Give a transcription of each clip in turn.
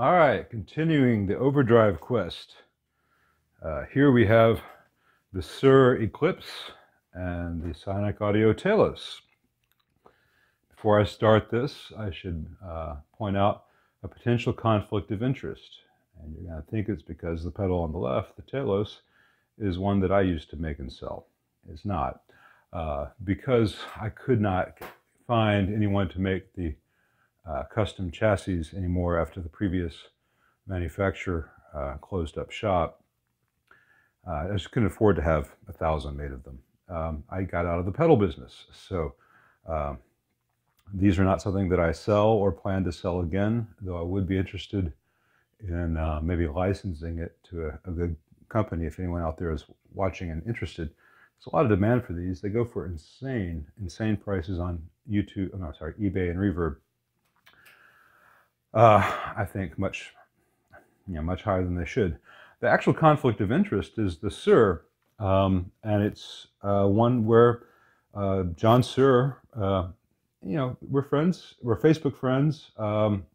All right, continuing the overdrive quest. Uh, here we have the Suhr Eclipse and the Psionic Audio Telos. Before I start this, I should uh, point out a potential conflict of interest. And you're going to think it's because the pedal on the left, the Telos, is one that I used to make and sell. It's not. Uh, because I could not find anyone to make the uh, custom chassis anymore after the previous manufacturer uh, closed up shop. Uh, I just couldn't afford to have a thousand made of them. Um, I got out of the pedal business. So um, these are not something that I sell or plan to sell again, though I would be interested in uh, maybe licensing it to a, a, good company if anyone out there is watching and interested. There's a lot of demand for these. They go for insane, insane prices on YouTube, oh, no, sorry, eBay and Reverb. Uh, I think much, you know, much higher than they should. The actual conflict of interest is the Suhr, um, and it's uh, one where uh, John Suhr, uh, you know, we're friends, we're Facebook friends. Um,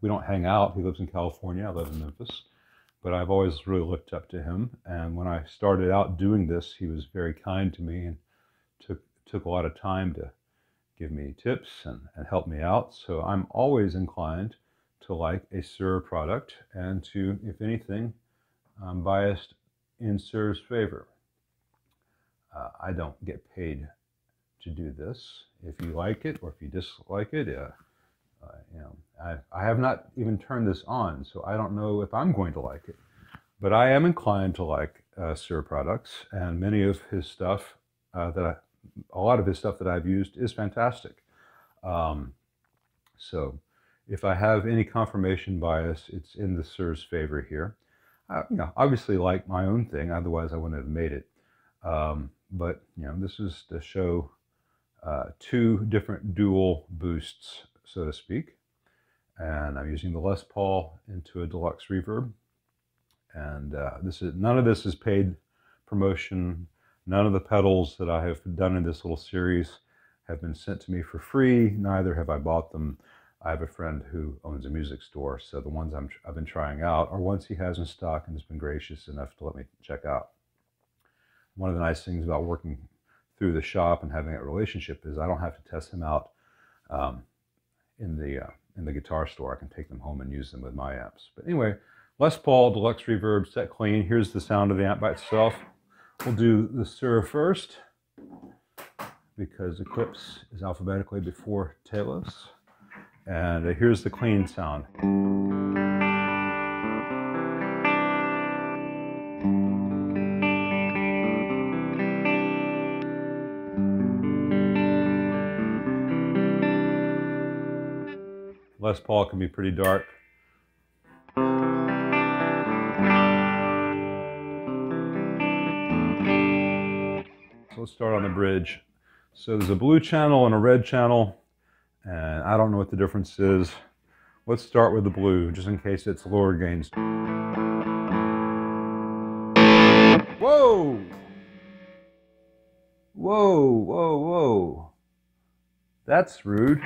we don't hang out. He lives in California. I live in Memphis, but I've always really looked up to him. And when I started out doing this, he was very kind to me and took took a lot of time to give me tips and, and help me out. So I'm always inclined to like a Suhr product and to, if anything, I'm biased in Suhr's favor. Uh, I don't get paid to do this. If you like it or if you dislike it, uh, uh, you know, I, I have not even turned this on, so I don't know if I'm going to like it. But I am inclined to like uh, Suhr products, and many of his stuff uh, that I, a lot of his stuff that I've used is fantastic. Um, so if I have any confirmation bias, it's in the Suhr's favor here. I, you know, obviously like my own thing, otherwise I wouldn't have made it. Um, but you know, this is to show uh, two different dual boosts, so to speak. And I'm using the Les Paul into a deluxe reverb. And uh, this is none of this is paid promotion. None of the pedals that I have done in this little series have been sent to me for free. Neither have I bought them. I have a friend who owns a music store, so the ones i have been trying out are ones he has in stock and has been gracious enough to let me check out. One of the nice things about working through the shop and having that relationship is I don't have to test them out um, in the uh, in the guitar store. I can take them home and use them with my amps. But anyway, Les Paul Deluxe Reverb set clean. Here's the sound of the amp by itself. We'll do the Suhr first because Eclipse is alphabetically before Telos. And here's the clean sound. Les Paul can be pretty dark. Let's start on the bridge. So there's a blue channel and a red channel, and I don't know what the difference is. Let's start with the blue, just in case it's lower gains. Whoa! Whoa, whoa, whoa. That's rude.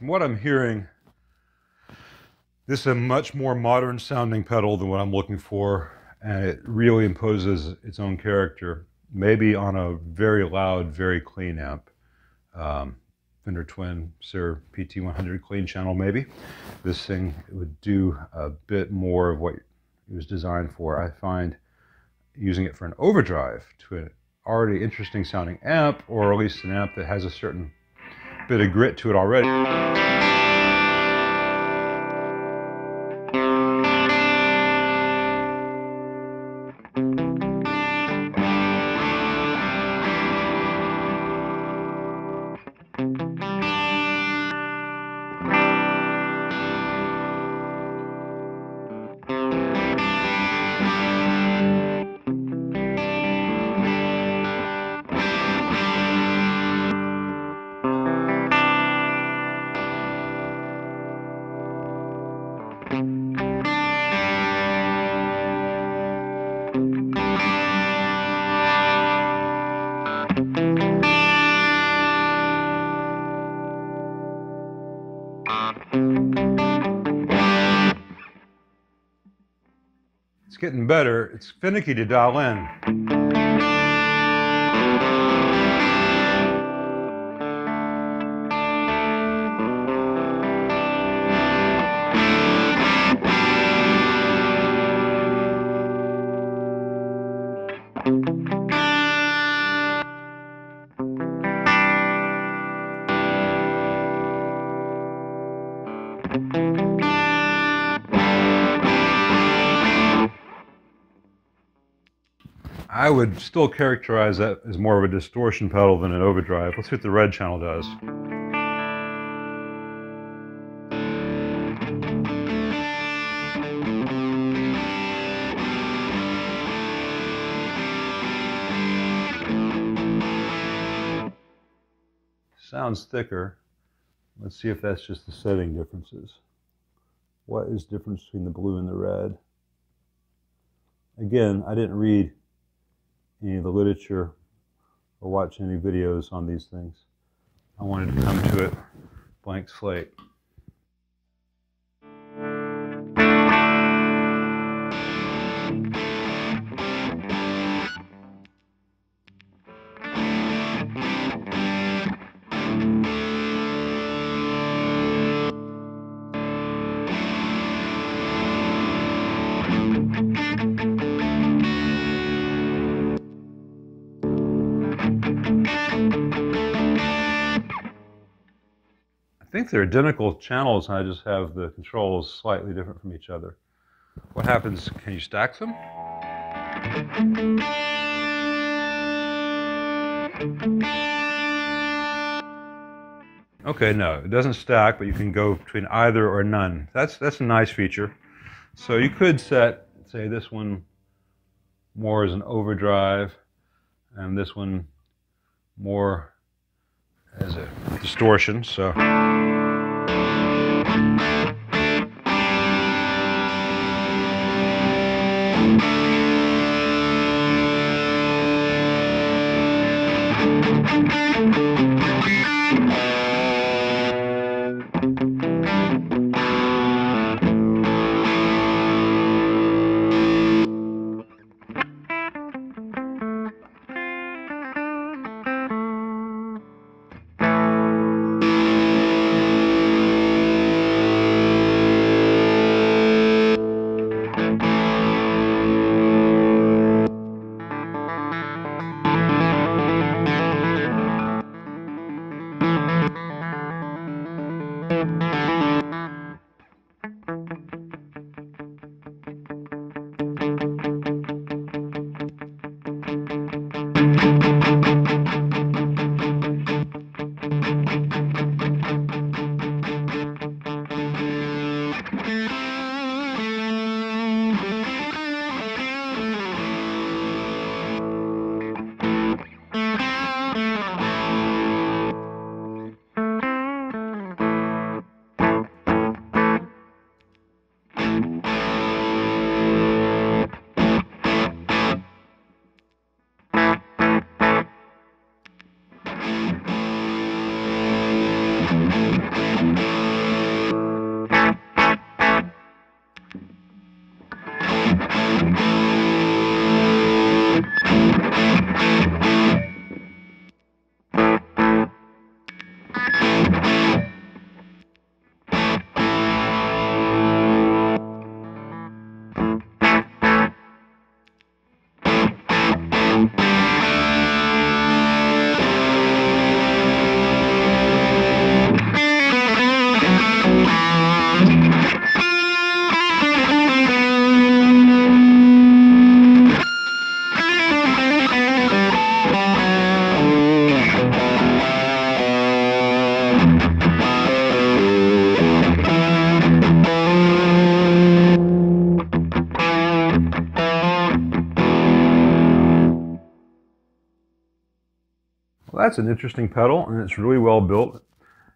From what I'm hearing, this is a much more modern sounding pedal than what I'm looking for, and it really imposes its own character, maybe on a very loud, very clean amp. Um, Fender Twin Suhr PT100 clean channel, maybe. This thing would do a bit more of what it was designed for. I find using it for an overdrive to an already interesting sounding amp, or at least an amp that has a certain bit of grit to it already. It's getting better. It's finicky to dial in. I would still characterize that as more of a distortion pedal than an overdrive. Let's see what the red channel does. Sounds thicker. Let's see if that's just the setting differences. What is the difference between the blue and the red? Again, I didn't read any of the literature or watch any videos on these things. I wanted to come to it blank slate. Think they're identical channels, and I just have the controls slightly different from each other. What happens? Can you stack them? Okay, no, it doesn't stack, but you can go between either or none. That's that's a nice feature. So you could set, say, this one more as an overdrive, and this one more as a distortion, so. That's an interesting pedal, and it's really well built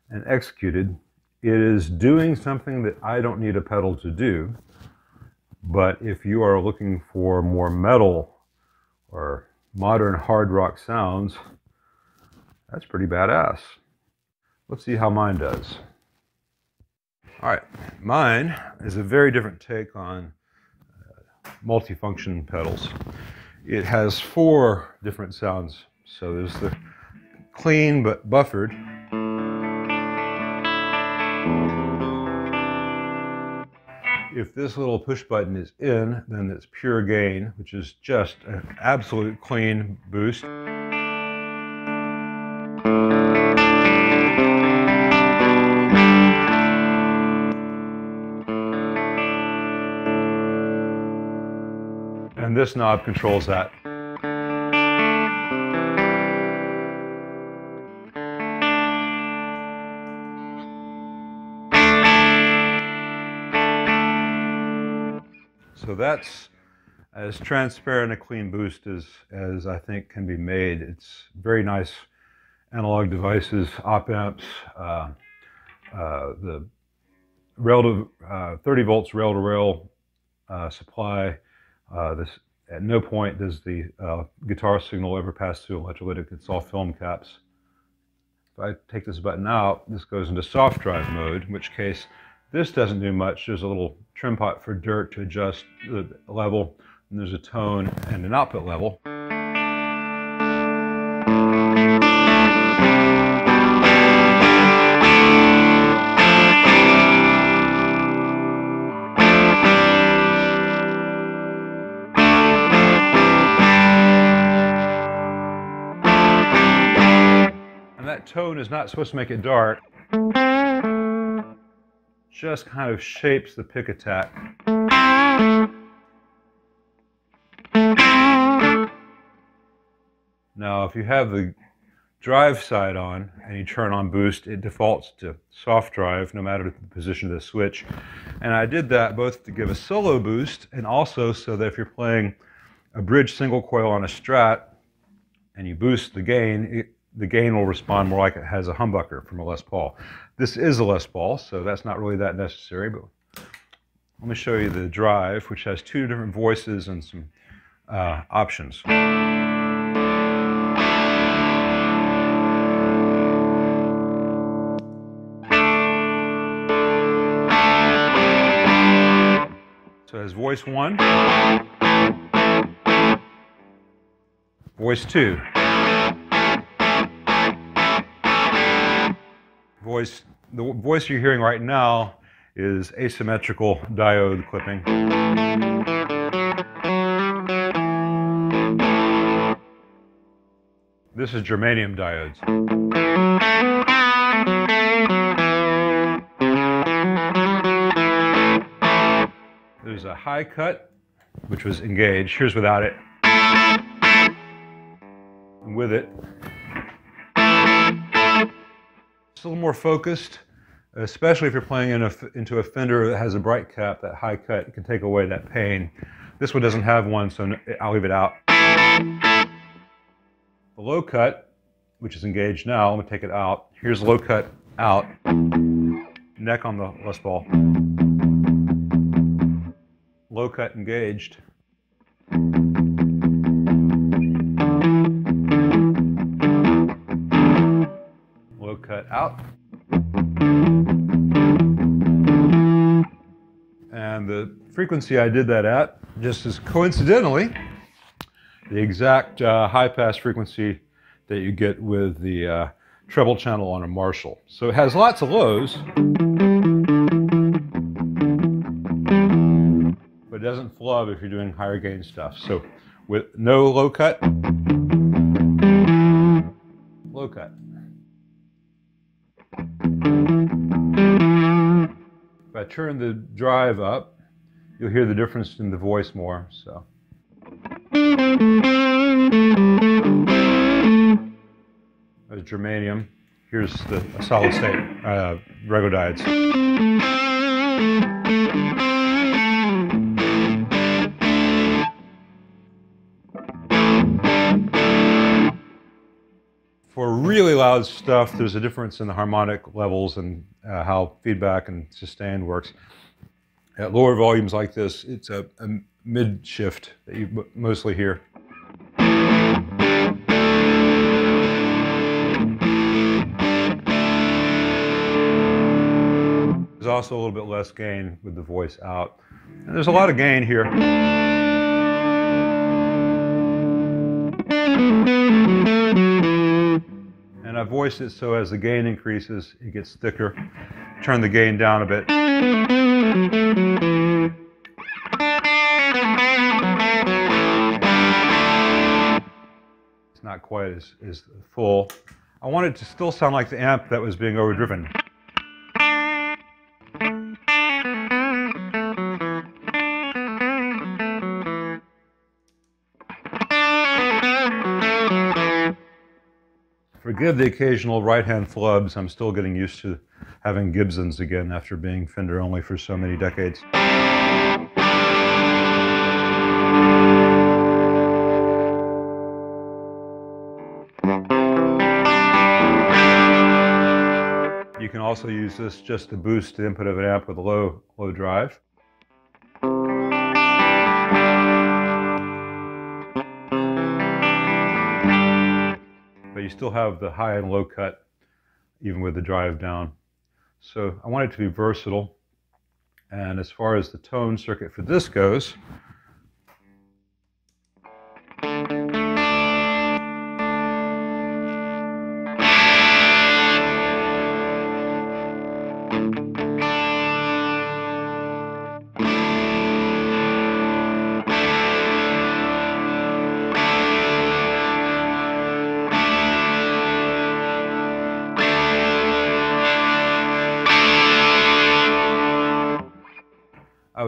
and executed. It is doing something that I don't need a pedal to do, but if you are looking for more metal or modern hard rock sounds, that's pretty badass. Let's see how mine does. All right, mine is a very different take on uh, multifunction pedals. It has four different sounds. So there's the clean but buffered. If this little push button is in, then it's pure gain, which is just an absolute clean boost. And this knob controls that. So that's as transparent a clean boost as, as I think can be made. It's very nice analog devices, op amps, uh, uh, the rail to, uh, 30 volts rail to rail uh, supply. Uh, this at no point does the uh, guitar signal ever pass through electrolytic. It's all film caps. If I take this button out, this goes into soft drive mode, in which case this doesn't do much. There's a little trim pot for dirt to adjust the level, and there's a tone and an output level. And that tone is not supposed to make it dark just kind of shapes the pick attack. Now, if you have the drive side on and you turn on boost, it defaults to soft drive no matter the position of the switch. And I did that both to give a solo boost and also so that if you're playing a bridge single coil on a strat and you boost the gain, it, the gain will respond more like it has a humbucker from a Les Paul. This is a Les Paul, so that's not really that necessary, but let me show you the drive, which has two different voices and some uh, options. So has voice one, voice two. Voice, the voice you're hearing right now is asymmetrical diode clipping. This is germanium diodes. There's a high cut, which was engaged. Here's without it. with it, a little more focused, especially if you're playing in a, into a Fender that has a bright cap, that high cut can take away that pain. This one doesn't have one, so I'll leave it out. The low cut, which is engaged now, I'm gonna take it out. Here's the low cut out, neck on the Les Paul. Low cut engaged. Cut out. And the frequency I did that at, just as coincidentally, the exact uh, high pass frequency that you get with the uh, treble channel on a Marshall. So it has lots of lows, but it doesn't flub if you're doing higher gain stuff. So with no low cut. Low cut. I turn the drive up, you'll hear the difference in the voice more. So. There's germanium. Here's the solid state uh, diodes. Really loud stuff, there's a difference in the harmonic levels and uh, how feedback and sustain works. At lower volumes like this, it's a, a mid shift that you mostly hear. There's also a little bit less gain with the voice out. And there's a lot of gain here. And I voiced it so as the gain increases, it gets thicker. Turn the gain down a bit. It's not quite as, as full. I want it to still sound like the amp that was being overdriven. Forgive the occasional right-hand flubs. I'm still getting used to having Gibsons again after being Fender only for so many decades. You can also use this just to boost the input of an amp with a low, low drive. You still have the high and low cut even with the drive down. So I want it to be versatile. And as far as the tone circuit for this goes,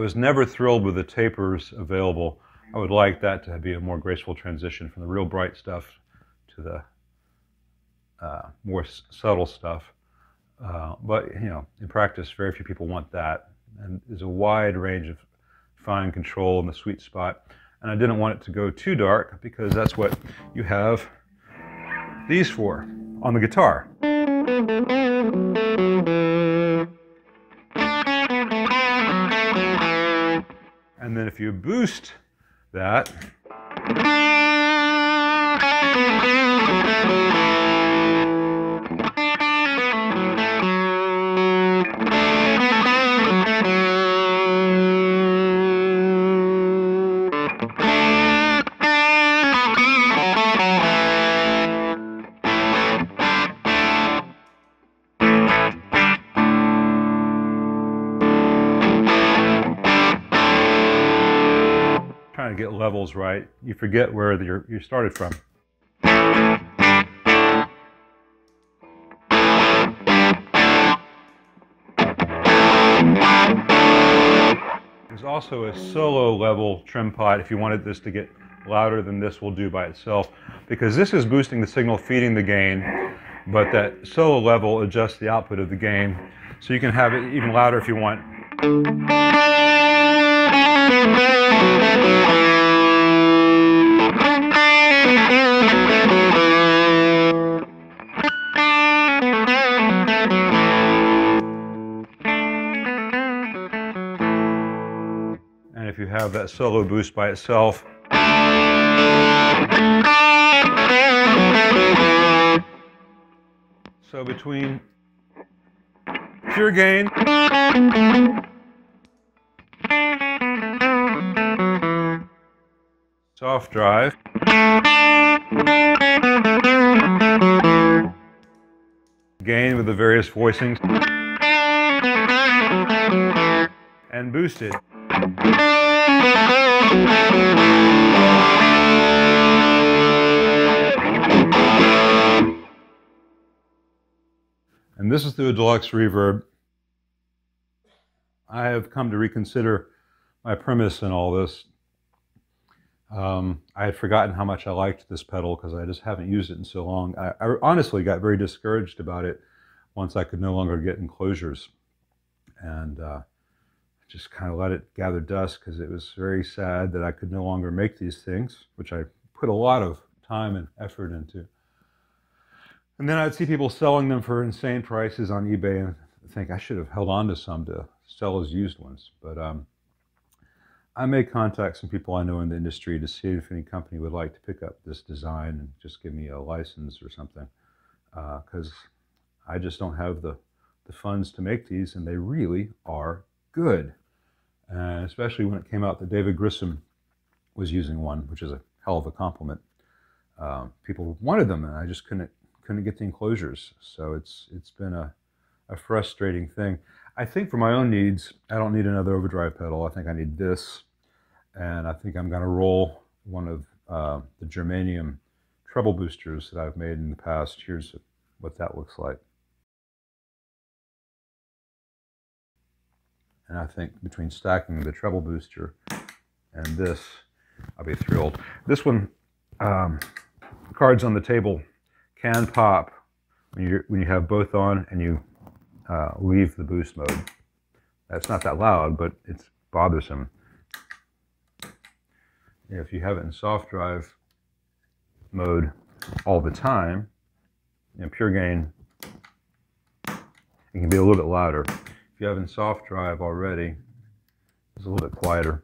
was never thrilled with the tapers available. I would like that to be a more graceful transition from the real bright stuff to the uh, more subtle stuff. Uh, but, you know, in practice, very few people want that. And there's a wide range of fine control in the sweet spot. And I didn't want it to go too dark because that's what you have these for on the guitar. And then if you boost that, levels right, you forget where you're, you started from. There's also a solo level trim pot if you wanted this to get louder than this will do by itself because this is boosting the signal feeding the gain but that solo level adjusts the output of the gain so you can have it even louder if you want. Have that solo boost by itself, so between pure gain soft drive. Gain with the various voicings. And boosted. And this is through a deluxe reverb. I have come to reconsider my premise in all this. Um, I had forgotten how much I liked this pedal because I just haven't used it in so long. I, I, honestly got very discouraged about it once I could no longer get enclosures. And uh, just kind of let it gather dust because it was very sad that I could no longer make these things, which I put a lot of time and effort into. And then I'd see people selling them for insane prices on eBay and think I should have held on to some to sell as used ones. But um, I may contact some people I know in the industry to see if any company would like to pick up this design and just give me a license or something. Because uh, I just don't have the, the funds to make these, and they really are good. And especially when it came out that David Grissom was using one, which is a hell of a compliment. Um, people wanted them, and I just couldn't couldn't get the enclosures. So it's it's been a, a frustrating thing. I think for my own needs, I don't need another overdrive pedal. I think I need this, and I think I'm going to roll one of uh, the germanium treble boosters that I've made in the past. Here's what that looks like. And I think between stacking the treble booster and this, I'll be thrilled. This one, um, cards on the table can pop when you when you have both on and you uh, leave the boost mode. That's not that loud, but it's bothersome. If you have it in soft drive mode all the time, in pure gain, it can be a little bit louder. If you have in soft drive already, it's a little bit quieter.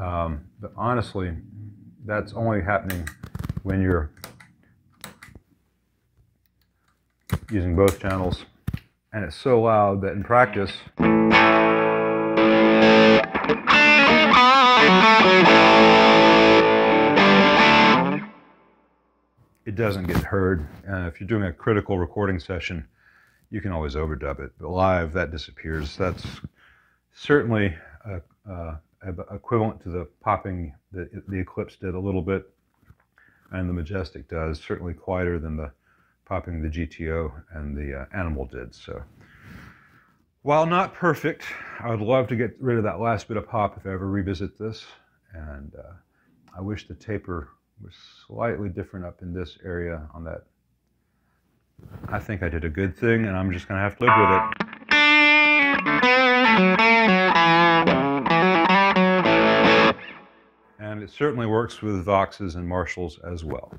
Um, but honestly, that's only happening when you're using both channels. And it's so loud that in practice, it doesn't get heard. And if you're doing a critical recording session, you can always overdub it. But live, that disappears. That's certainly uh, uh, equivalent to the popping that the Eclipse did a little bit, and the Majestic does. Certainly quieter than the popping the GTO and the uh, Animal did. So while not perfect, I would love to get rid of that last bit of pop if I ever revisit this. And uh, I wish the taper was slightly different up in this area on that. I think I did a good thing and I'm just going to have to live with it. And it certainly works with Voxes and Marshalls as well.